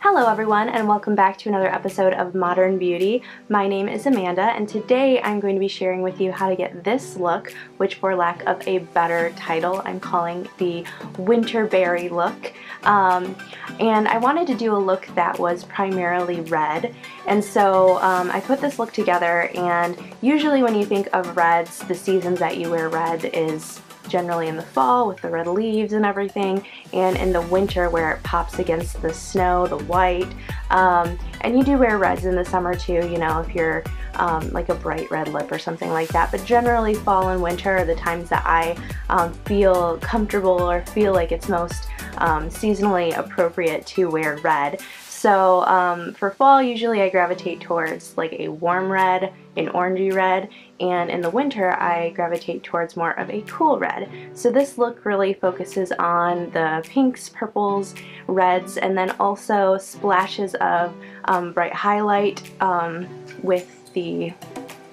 Hello everyone and welcome back to another episode of Modern Beauty. My name is Amanda and today I'm going to be sharing with you how to get this look, which for lack of a better title I'm calling the Winterberry look. Um, and I wanted to do a look that was primarily red and so um, I put this look together and usually when you think of reds, the seasons that you wear red is generally in the fall with the red leaves and everything, and in the winter where it pops against the snow, the white. Um, and you do wear reds in the summer too, you know, if you're um, like a bright red lip or something like that. But generally, fall and winter are the times that I um, feel comfortable or feel like it's most um, seasonally appropriate to wear red. So um, for fall, usually I gravitate towards like a warm red, an orangey red, and in the winter I gravitate towards more of a cool red. So this look really focuses on the pinks, purples, reds, and then also splashes of um, bright highlight um, with the,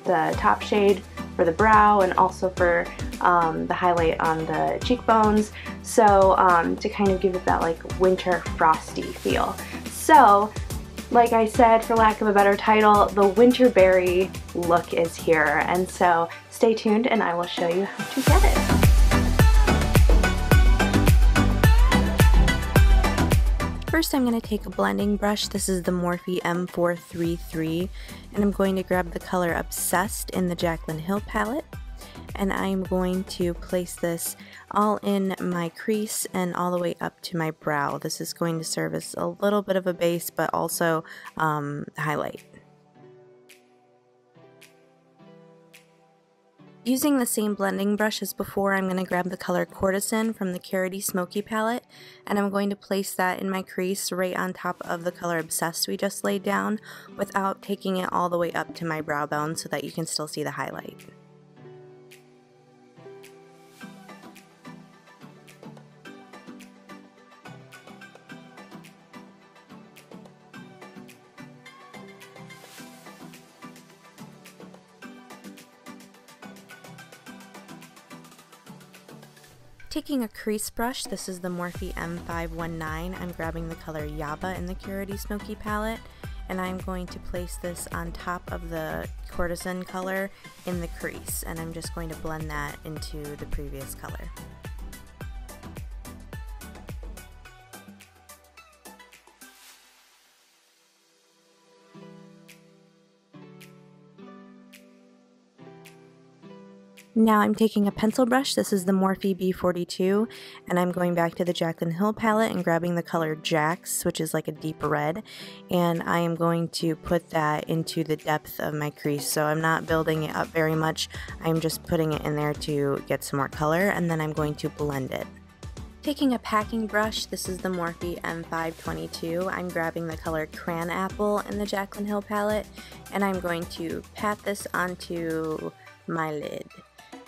the top shade for the brow and also for um, the highlight on the cheekbones. So um, to kind of give it that like winter frosty feel. So, like I said, for lack of a better title, the Winterberry look is here. And so stay tuned and I will show you how to get it. First I'm going to take a blending brush, this is the Morphe M433, and I'm going to grab the color Obsessed in the Jaclyn Hill palette and I'm going to place this all in my crease and all the way up to my brow. This is going to serve as a little bit of a base but also um, highlight. Using the same blending brush as before, I'm going to grab the color Courtesan from the Karity Smoky palette, and I'm going to place that in my crease right on top of the color Obsessed we just laid down, without taking it all the way up to my brow bone so that you can still see the highlight. Taking a crease brush, this is the Morphe M519, I'm grabbing the color Yaba in the Karity Smoky palette, and I'm going to place this on top of the Courtesan color in the crease, and I'm just going to blend that into the previous color. Now I'm taking a pencil brush, this is the Morphe B42, and I'm going back to the Jaclyn Hill palette and grabbing the color Jaxx, which is like a deep red, and I am going to put that into the depth of my crease. So I'm not building it up very much, I'm just putting it in there to get some more color, and then I'm going to blend it. Taking a packing brush, this is the Morphe M522, I'm grabbing the color Cran Apple in the Jaclyn Hill palette, and I'm going to pat this onto my lid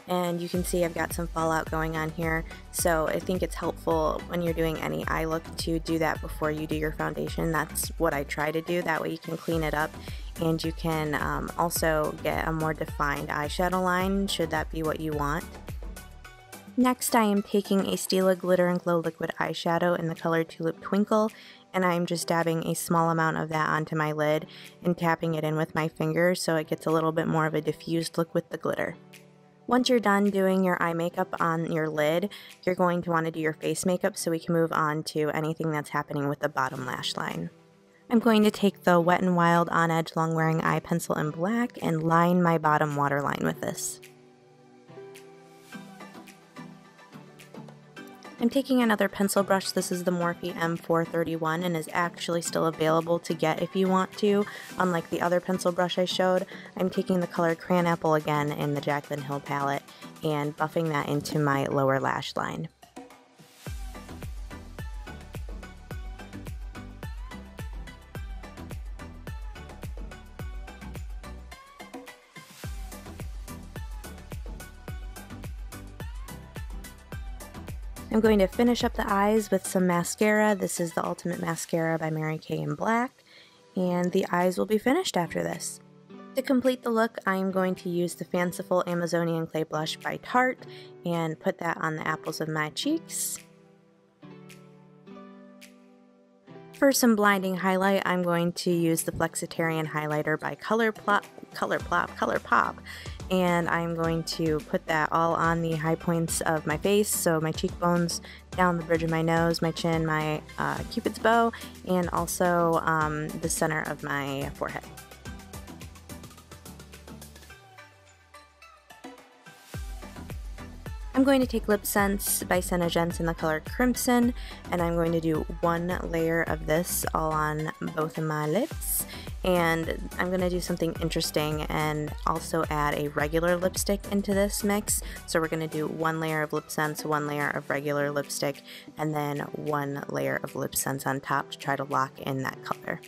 and you can see I've got some fallout going on here so I think it's helpful when you're doing any eye look to do that before you do your foundation that's what I try to do that way you can clean it up and you can um, also get a more defined eyeshadow line should that be what you want. Next I am taking a Stila Glitter and Glow Liquid Eyeshadow in the color Tulip Twinkle and I'm just dabbing a small amount of that onto my lid and tapping it in with my fingers so it gets a little bit more of a diffused look with the glitter. Once you're done doing your eye makeup on your lid, you're going to want to do your face makeup so we can move on to anything that's happening with the bottom lash line. I'm going to take the Wet n Wild On Edge Long Wearing Eye Pencil in black and line my bottom waterline with this. I'm taking another pencil brush. This is the Morphe M431 and is actually still available to get if you want to, unlike the other pencil brush I showed. I'm taking the color Cran Apple again in the Jaclyn Hill palette and buffing that into my lower lash line. I'm going to finish up the eyes with some mascara. This is the Ultimate Mascara by Mary Kay in black, and the eyes will be finished after this. To complete the look, I'm going to use the Fanciful Amazonian Clay Blush by Tarte and put that on the apples of my cheeks. For some blinding highlight, I'm going to use the Flexitarian highlighter by Color Plop, Colourplop, Colourplop, Colourpop, and I'm going to put that all on the high points of my face, so my cheekbones, down the bridge of my nose, my chin, my uh, cupid's bow, and also um, the center of my forehead. I'm going to take Lip Sense by SeneGence in the color Crimson, and I'm going to do one layer of this all on both of my lips. And I'm going to do something interesting and also add a regular lipstick into this mix. So we're going to do one layer of Lip Sense, one layer of regular lipstick, and then one layer of Lip Sense on top to try to lock in that color.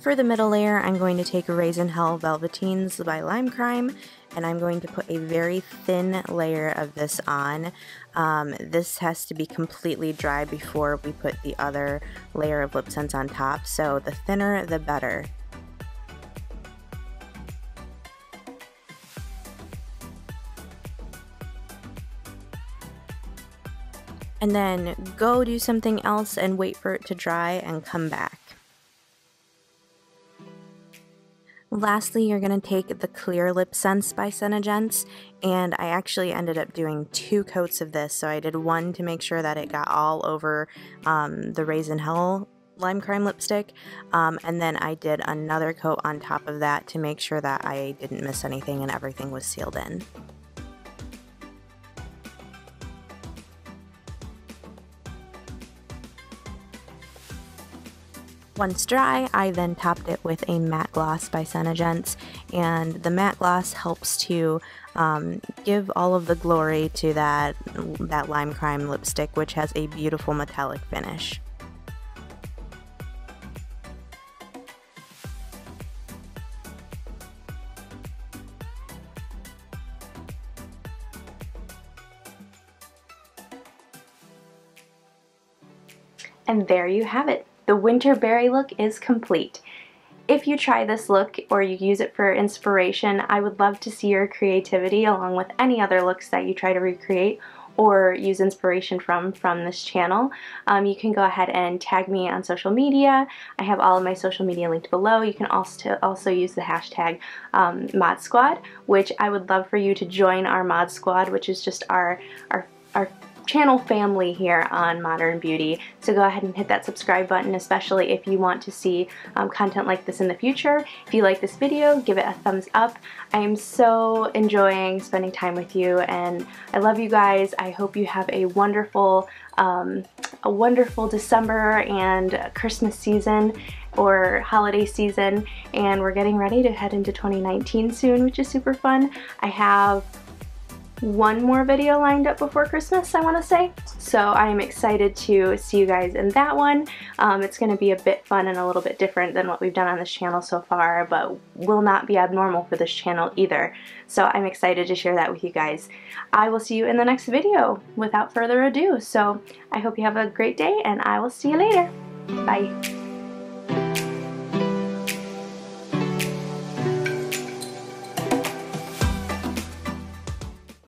For the middle layer, I'm going to take Raisin Hell Velveteens by Lime Crime, and I'm going to put a very thin layer of this on. Um, this has to be completely dry before we put the other layer of lip sense on top, so the thinner the better. And then go do something else and wait for it to dry and come back. Lastly, you're going to take the Clear Lip Sense by SeneGence, and I actually ended up doing two coats of this. So I did one to make sure that it got all over um, the Raisin Hell Lime Crime lipstick, um, and then I did another coat on top of that to make sure that I didn't miss anything and everything was sealed in. Once dry, I then topped it with a matte gloss by SeneGence, and the matte gloss helps to um, give all of the glory to that, that Lime Crime lipstick, which has a beautiful metallic finish. And there you have it. The winter berry look is complete. If you try this look or you use it for inspiration, I would love to see your creativity along with any other looks that you try to recreate or use inspiration from from this channel. Um, you can go ahead and tag me on social media. I have all of my social media linked below. You can also also use the hashtag um, Mod Squad, which I would love for you to join our Mod Squad, which is just our our our channel family here on Modern Beauty. So go ahead and hit that subscribe button, especially if you want to see um, content like this in the future. If you like this video, give it a thumbs up. I am so enjoying spending time with you and I love you guys. I hope you have a wonderful, um, a wonderful December and Christmas season or holiday season and we're getting ready to head into 2019 soon which is super fun. I have one more video lined up before Christmas, I want to say. So I'm excited to see you guys in that one. Um, it's going to be a bit fun and a little bit different than what we've done on this channel so far, but will not be abnormal for this channel either. So I'm excited to share that with you guys. I will see you in the next video without further ado. So I hope you have a great day and I will see you later. Bye.